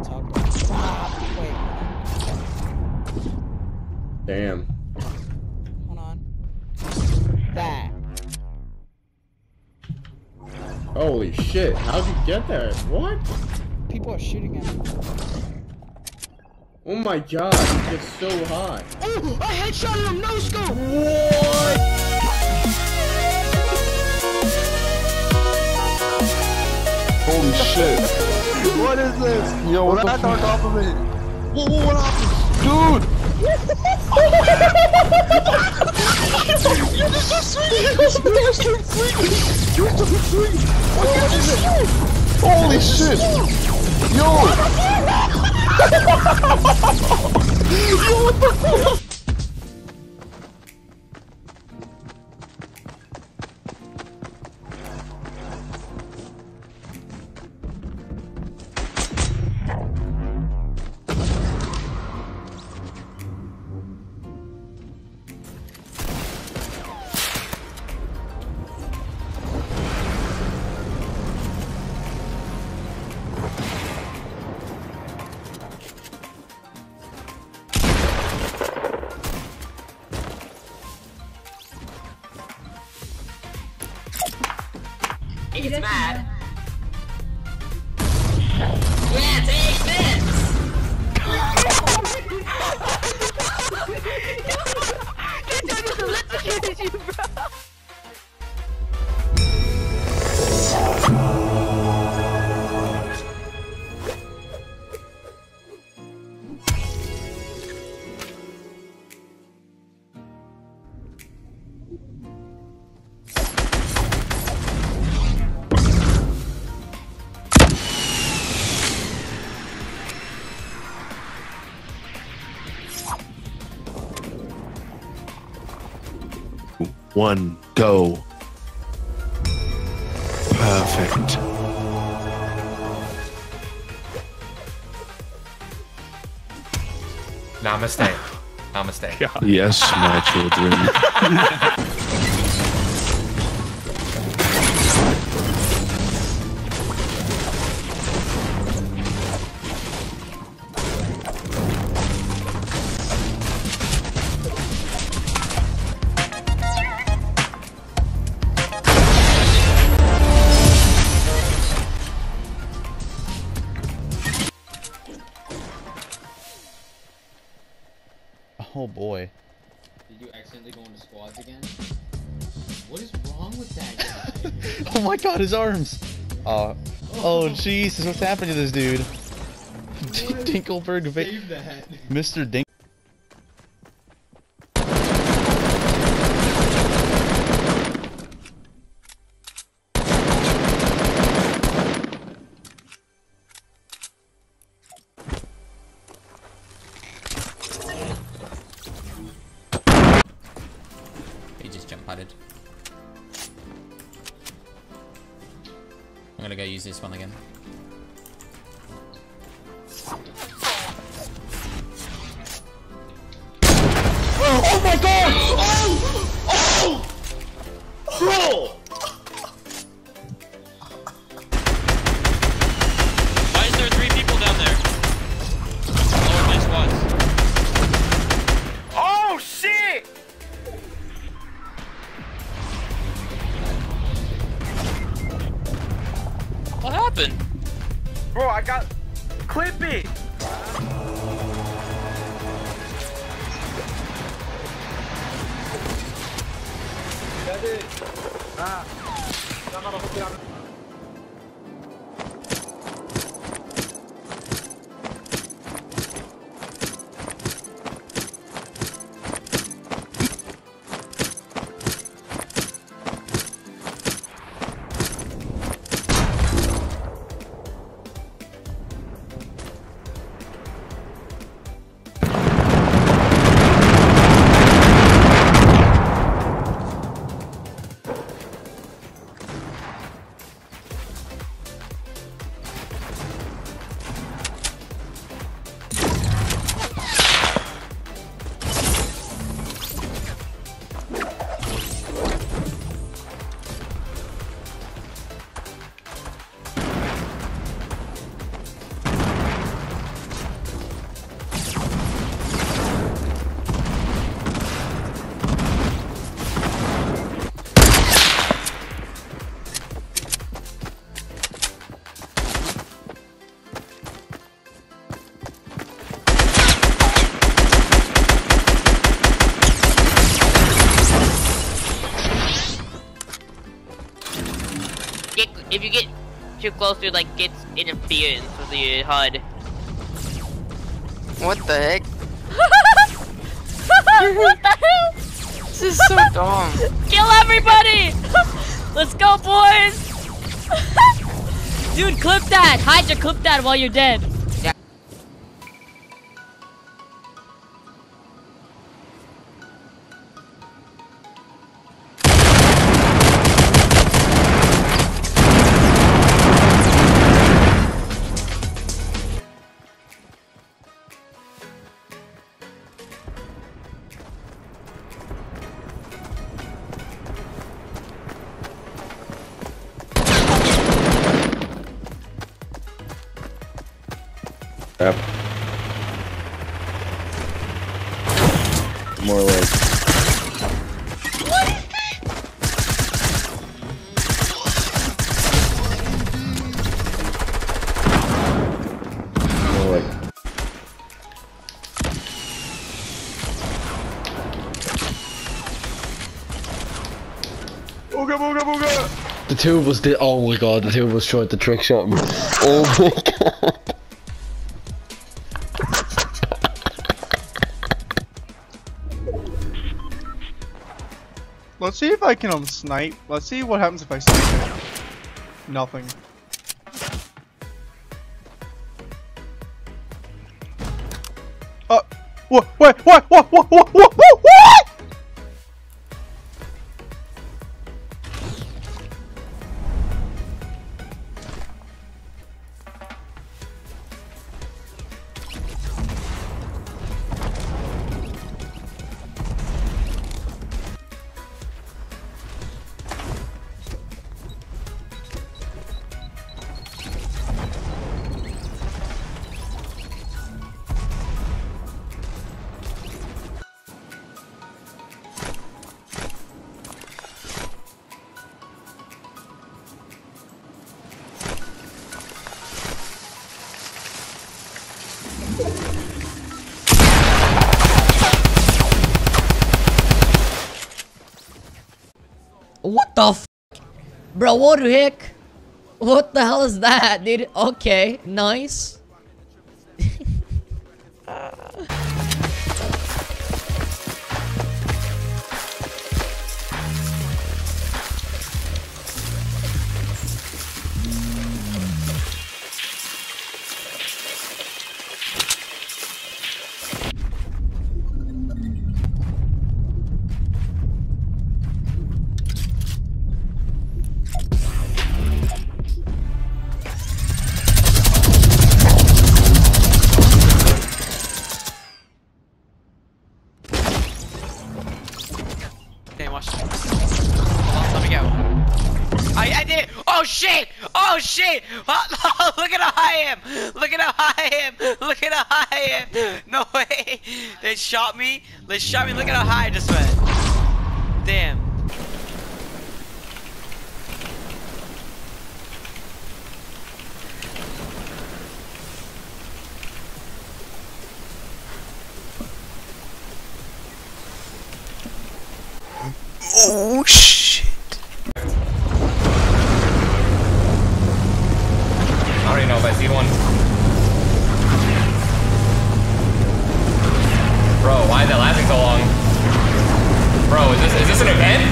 Stop. Wait, Damn. hold on. That. Holy shit. How'd you get there? What? People are shooting at me. Oh my god, you get so high. Oh, I headshot him, no scope! Holy shit. What is this? Yo, what the fuck? top of me. Whoa, whoa, what happened? Dude! You're just so! You're so sweet! You're so sweet! What is it? Holy shit! Yo! Yo, what the fuck? One, go. Perfect. Namaste. Namaste. Yes, my children. You go into squads again? What is wrong with that guy? Oh my god, his arms! Uh, oh, oh Jesus, what's happening to this dude? That. Mr. Dink. Use this one again. Ah, la mano if you get too close, it like gets interference with the HUD. What the heck? what the hell? This is so dumb. Kill everybody! Let's go, boys! Dude, clip that! Hydra, clip that while you're dead. More like. More like. Booga booga booga! The two of us did. Oh my god, the two of us tried to trick shot him. Oh my god. Let's see if I can um snipe. Let's see what happens if I snipe it. Nothing. Uh, what? What? What? What? What? What? What? What? The f? Bro, what the heck? What the hell is that, dude? Okay, nice. Damn, watch. Hold on, let me go. I, I did! Oh shit! Oh shit! Oh, look at how high I am! Look at how high I am! Look at how high I am! No way! They shot me! They shot me! Look at how high I just went! Damn. Oh shit. I see one. Bro, why is that lasting so long? Bro, is this is this an event?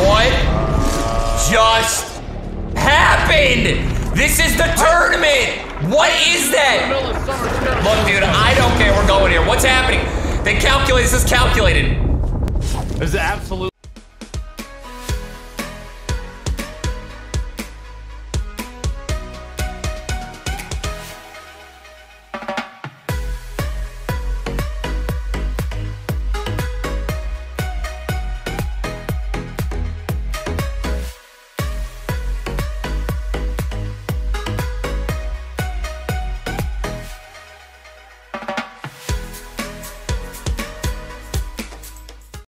What just happened? This is the tournament! What is that? Look, dude, I don't care. We're going here. What's happening? They calculate. This is calculated. This is absolutely